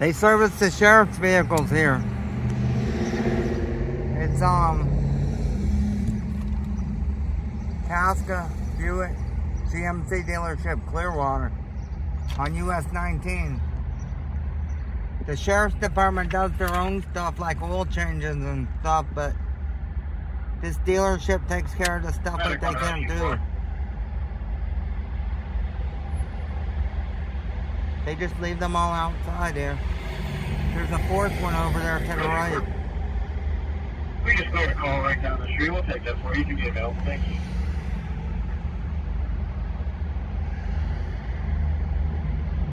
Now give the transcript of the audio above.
They service the sheriff's vehicles here. It's um Casca Buick GMC dealership Clearwater on US 19. The sheriff's department does their own stuff like oil changes and stuff, but this dealership takes care of the stuff that they can't do. They just leave them all outside here. There's a fourth one over there to the right. We just made a call right down the street. We'll take that for you. You can be available. Thank you.